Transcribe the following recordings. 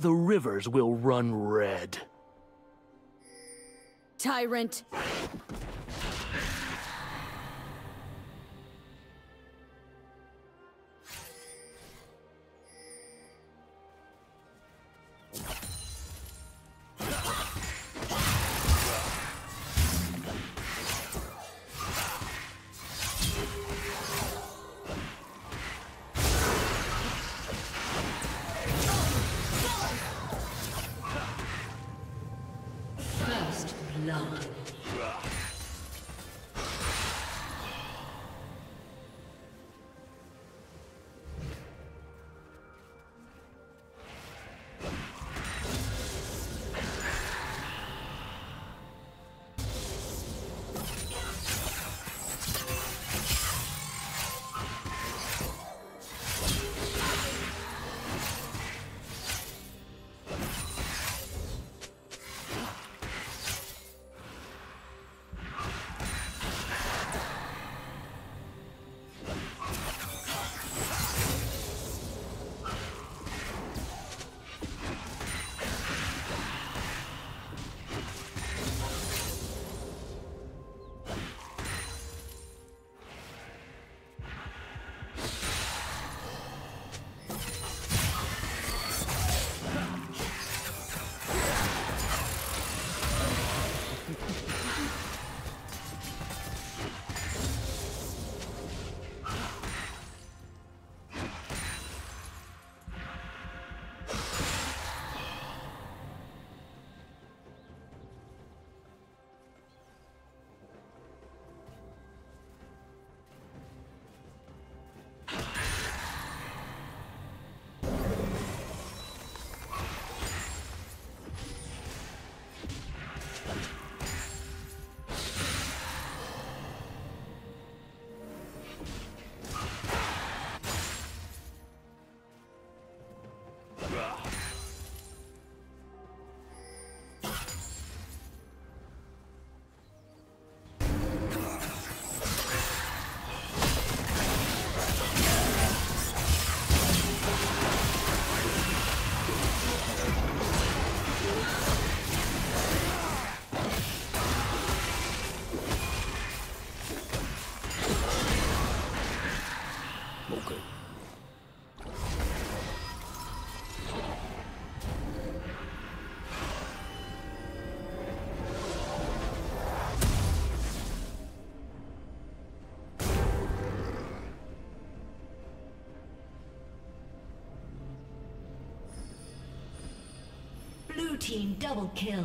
the rivers will run red. Tyrant! Team double kill.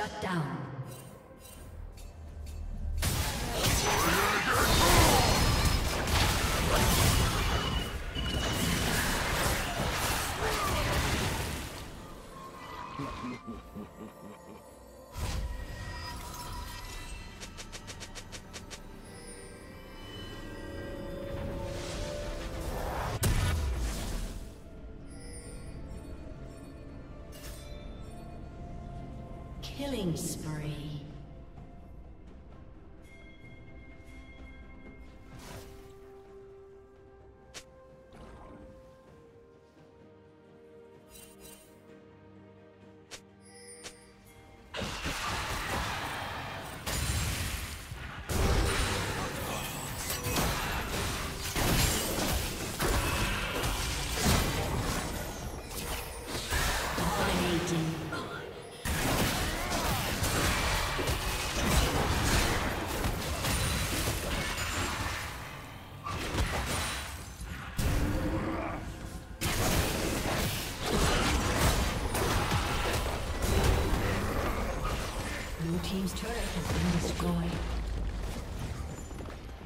Shut down. Killing